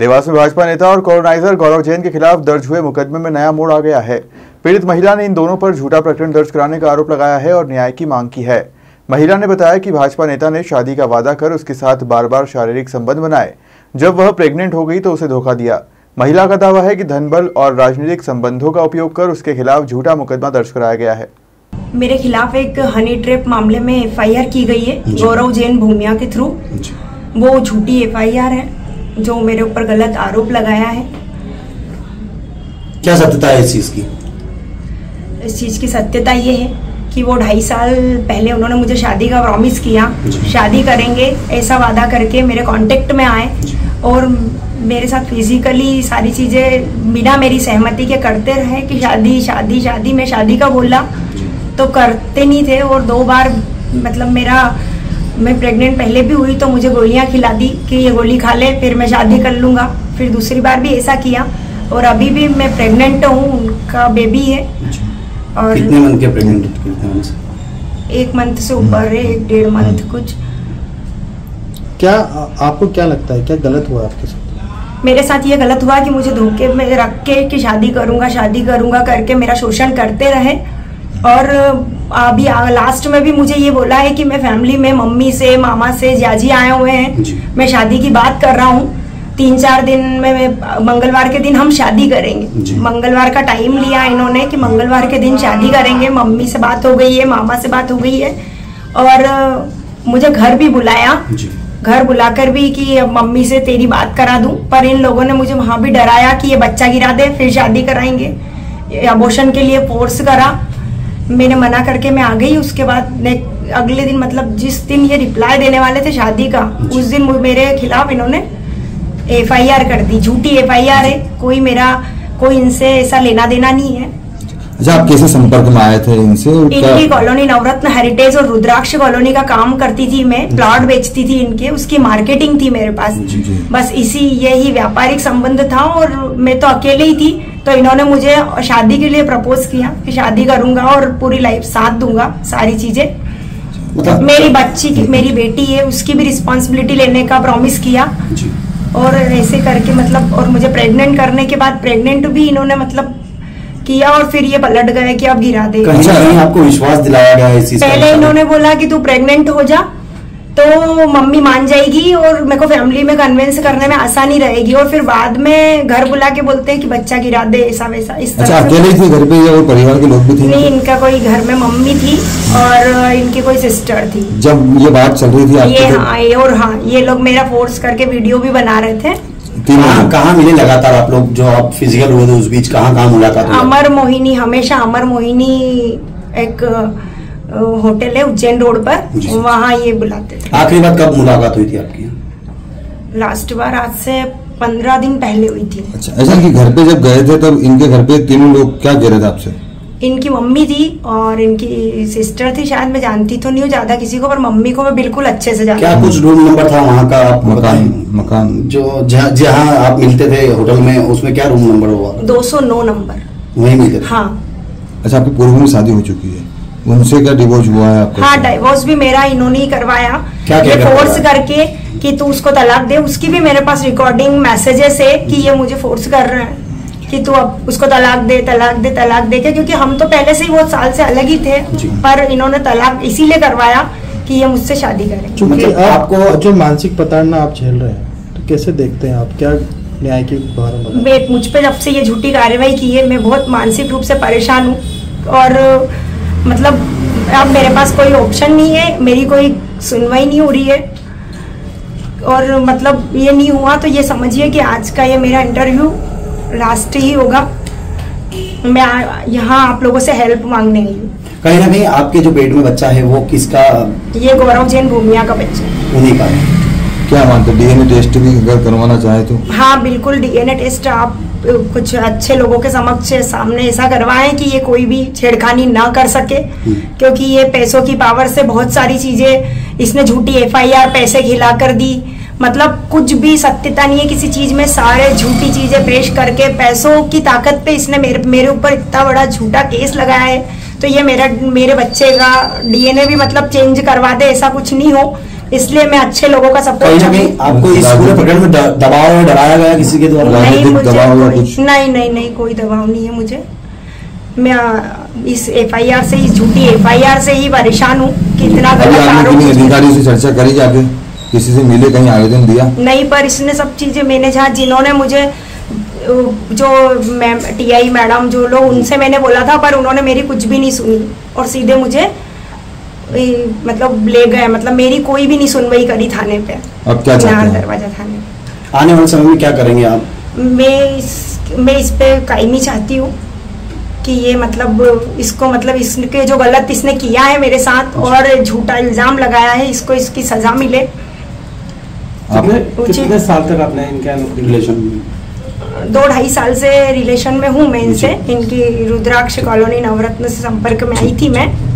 देवास में भाजपा नेता और कॉलोनाइजर गौरव जैन के खिलाफ दर्ज हुए मुकदमे में नया मोड़ आ गया है। पीड़ित महिला ने इन दोनों पर झूठा प्रकरण दर्ज कराने का आरोप लगाया है और न्याय की मांग की है। महिला ने बताया कि भाजपा नेता ने शादी का वादा कर उसके साथ बार बार शारीरिक संबंध बनाए। जब वह प्रेग्नेंट हो गई तो उसे धोखा दिया। महिला का दावा है कि धनबल और राजनीतिक संबंधों का उपयोग कर उसके खिलाफ झूठा मुकदमा दर्ज कराया गया है। मेरे खिलाफ एक हनी ट्रैप मामले में एफआईआर की गई है गौरव जैन भूमिया के थ्रू। वो झूठी एफआईआर है। जो मेरे ऊपर गलत आरोप लगाया है। क्या सत्यता है इस चीज़ की? इस चीज़ की सत्यता ये है कि वो ढाई साल पहले उन्होंने मुझे शादी का प्रॉमिस किया। शादी करेंगे ऐसा वादा करके मेरे कांटेक्ट में आए और मेरे साथ फिजिकली सारी चीज़ें बिना मेरी सहमति के करते रहे कि शादी शादी शादी मैं शादी का बोला। तो करते नहीं थे और दो बार मतलब मेरा मैं प्रेग्नेंट पहले भी हुई तो मुझे गोलियाँ खिला दी कि ये गोली खा ले फिर मैं शादी कर लूँगा। फिर दूसरी बार भी ऐसा किया और अभी भी मैं प्रेग्नेंट हूँ उनका बेबी है। और कितने मंथ के प्रेग्नेंट कितने मंथ एक मंथ से ऊपर है एक डेढ़ मंथ कुछ। क्या आपको क्या लगता है क्या गलत हुआ आपके साथ? मेरे साथ ये गलत हुआ कि मुझे धोखे में रख के कि शादी करूँगा शादी करूँगा करके मेरा शोषण करते रहे। और अभी लास्ट में भी मुझे ये बोला है कि मैं फैमिली में मम्मी से मामा से जाजी आए हुए हैं। मैं शादी की बात कर रहा हूँ। तीन चार दिन में मंगलवार के दिन हम शादी करेंगे। मंगलवार का टाइम लिया इन्होंने कि मंगलवार के दिन शादी करेंगे। मम्मी से बात हो गई है मामा से बात हो गई है। और मुझे घर भी बुलाया। घर बुलाकर भी कि मम्मी से तेरी बात करा दूँ। पर इन लोगों ने मुझे वहाँ भी डराया कि ये बच्चा गिरा दे फिर शादी कराएँगे। अबोशन के लिए फोर्स करा। मैंने मना करके मैं आ गई उसके बाद ने- अगले दिन मतलब जिस दिन ये रिप्लाई देने वाले थे शादी का उस दिन मेरे खिलाफ इन्होंने एफआईआर कर दी। झूठी एफआईआर है कोई मेरा कोई इनसे ऐसा लेना देना नहीं है। अच्छा आप कैसे संपर्क में आए थे इनसे? इनकी कॉलोनी नवरत्न हेरिटेज और रुद्राक्ष कॉलोनी का काम करती थी मैं प्लॉट बेचती थी इनके उसकी मार्केटिंग थी मेरे पास। जी, जी। बस इसी यही व्यापारिक संबंध था और मैं तो अकेले ही थी। तो इन्होंने मुझे शादी के लिए प्रपोज किया कि शादी करूँगा और पूरी लाइफ साथ दूँगा सारी चीज़ें। मतलब मेरी बच्ची की मेरी बेटी है उसकी भी रिस्पॉन्सिबिलिटी लेने का प्रॉमिस किया। जी। और ऐसे करके मतलब और मुझे प्रेग्नेंट करने के बाद प्रेग्नेंट भी इन्होंने मतलब किया और फिर ये पलट गए कि अब गिरा दे। आपको विश्वास दिलाया गया पहले इन्होंने बोला कि तू प्रेग्नेंट हो जा तो मम्मी मान जाएगी और मेरे को फैमिली में कन्विंस करने में आसानी रहेगी और फिर बाद में घर बुला के बोलते हैं कि बच्चा गिरा दे ऐसा वैसा इस अच्छा तरह से अकेले थे घर पे या और परिवार के लोग भी थे? नहीं इनका कोई घर में मम्मी थी और इनकी कोई सिस्टर थी। जब ये बात चल रही थी ये हाँ ये और हाँ ये लोग मेरा फोर्स करके वीडियो भी बना रहे थे। कहाँ मिले लगातार आप लोग? जो आप फ़िज़िकल हुए थे उस बीच कहाँ कहाँ मुलाकात अमर मोहिनी हमेशा अमर मोहिनी एक होटल है उज्जैन रोड पर वहाँ ये बुलाते थे। आखिरी बार कब मुलाकात हुई थी आपकी? लास्ट बार आज से पंद्रह दिन पहले हुई थी। अच्छा ऐसा कि घर पे जब गए थे तब इनके घर पे तीनों लोग क्या कह रहे थे आपसे? इनकी मम्मी थी और इनकी सिस्टर थी शायद मैं जानती तो नहीं हूँ ज़्यादा किसी को पर मम्मी को मैं बिल्कुल अच्छे से जानती क्या कुछ रूम नंबर था वहाँ का आप मकान मकान। जो जहाँ जहाँ आप मिलते थे होटल में उसमें क्या रूम नंबर हुआ? दो सौ नौ नंबर। वही मिलते हाँ। अच्छा आपकी पूर्व में शादी हो चुकी है। उनसे क्या डिवोर्स हुआ है आपका? हाँ डाइवोर्स भी मेरा इन्होंने ही करवाया। क्या- क्या ये फोर्स करके कि तू उसको तलाक दे उसकी भी मेरे पास रिकॉर्डिंग मैसेजेस है कि ये मुझे फोर्स कर रहे हैं कि तू अब उसको तलाक दे तलाक दे तलाक दे। के क्योंकि हम तो पहले से ही बहुत साल से अलग ही थे पर इन्होंने तलाक इसीलिए करवाया कि ये मुझसे शादी करें। क्योंकि मतलब आपको- जो मानसिक प्रताड़ना आप झेल रहे हैं तो कैसे देखते हैं आप? क्या न्याय के बारे में मुझ पर जब से ये झूठी कार्रवाई की है मैं बहुत मानसिक रूप से परेशान हूँ। और मतलब अब मेरे पास कोई ऑप्शन नहीं है मेरी कोई सुनवाई नहीं हो रही है। और मतलब ये नहीं हुआ तो ये समझिए कि आज का ये मेरा इंटरव्यू लास्ट ही होगा। मैं यहाँ आप लोगों से हेल्प मांगने हूँ। कहीं ना कहीं आपके जो पेट में बच्चा है वो किसका? ये गौरव जैन भूमिया का बच्चा उन्हीं का है। क्या मानते डीएनए टेस्ट भी अगर करवाना चाहे तो? हाँ बिल्कुल डीएनए टेस्ट आप कुछ अच्छे लोगों के समक्ष सामने ऐसा करवाएँ कि ये कोई भी छेड़खानी ना कर सके क्योंकि ये पैसों की पावर से बहुत सारी चीज़ें इसने झूठी एफआईआर पैसे खिला कर दी। मतलब कुछ भी सत्यता नहीं है किसी चीज़ में सारे झूठी चीज़ें पेश करके पैसों की ताकत पे इसने मेरे मेरे ऊपर इतना बड़ा झूठा केस लगाया है। तो ये मेरा मेरे बच्चे का डीएनए भी मतलब चेंज करवा दे ऐसा कुछ नहीं हो। इसलिए मैं अच्छे लोगों का कहीं सपोर्ट ना कहीं आपको इस पूरे प्रकरण में दबाव और डराया गया किसी के द्वारा? नहीं मुझे दबाव या कुछ? नहीं नहीं नहीं कोई दबाव नहीं है मुझे। मैं इस एफआईआर से इस झूठी एफआईआर से ही परेशान हूँ कि इतना अभी गलत आपने किन्हीं आरोप अधिकारी से चर्चा करी जाके? किसी से मिले कहीं आवेदन दिया? नहीं पर इसने सब चीज़ें मैंने जहाँ जिन्होंने मुझे जो मैम टीआई मैडम जो लोग उनसे मैंने बोला था पर उन्होंने मेरी कुछ भी नहीं सुनी और सीधे मुझे मतलब ले गए मतलब मेरी कोई भी नहीं सुनवाई करी थाने पे। अब क्या चाहते हैं? दरवाज़ा थाने आने वाले समय में क्या करेंगे आप? मैं इस मैं इस पे कायमी चाहती हूँ कि ये मतलब इसको मतलब इसके जो गलत इसने किया है मेरे साथ और झूठा इल्ज़ाम लगाया है इसको इसकी सजा मिले। आप कितने साल तक आपने इनके रिलेशन में? दो ढाई साल से रिलेशन में हूँ मैं इनसे। इनकी रुद्राक्ष कॉलोनी नवरत्न से संपर्क में आई थी मैं।